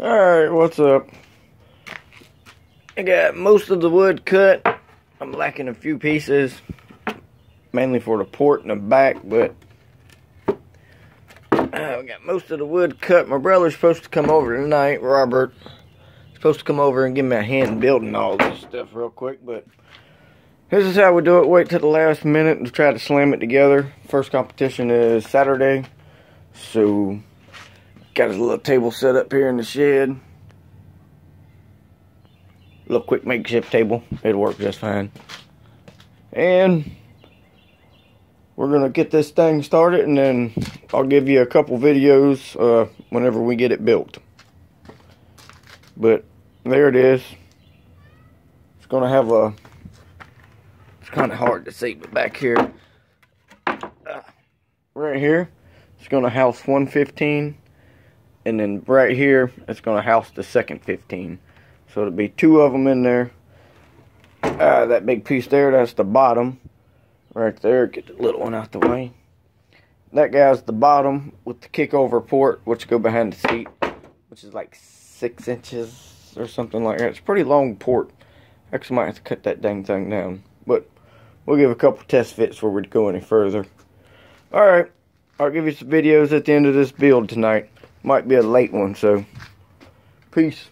Alright, what's up? I got most of the wood cut. I'm lacking a few pieces, mainly for the port and the back, but uh, I got most of the wood cut. My brother's supposed to come over tonight, Robert. Supposed to come over and give me a hand building all this stuff real quick, but this is how we do it. Wait till the last minute to try to slam it together. First competition is Saturday, so Got his little table set up here in the shed. Little quick makeshift table. It'll work just fine. And we're going to get this thing started and then I'll give you a couple videos uh, whenever we get it built. But there it is. It's going to have a, it's kind of hard to see, but back here, uh, right here, it's going to house 115 and then right here it's going to house the second 15 so it'll be two of them in there. Uh, that big piece there that's the bottom. Right there get the little one out the way. That guy's the bottom with the kickover port which go behind the seat which is like six inches or something like that. It's pretty long port. Actually might have to cut that dang thing down. But we'll give a couple test fits before we go any further. Alright I'll give you some videos at the end of this build tonight might be a late one, so peace.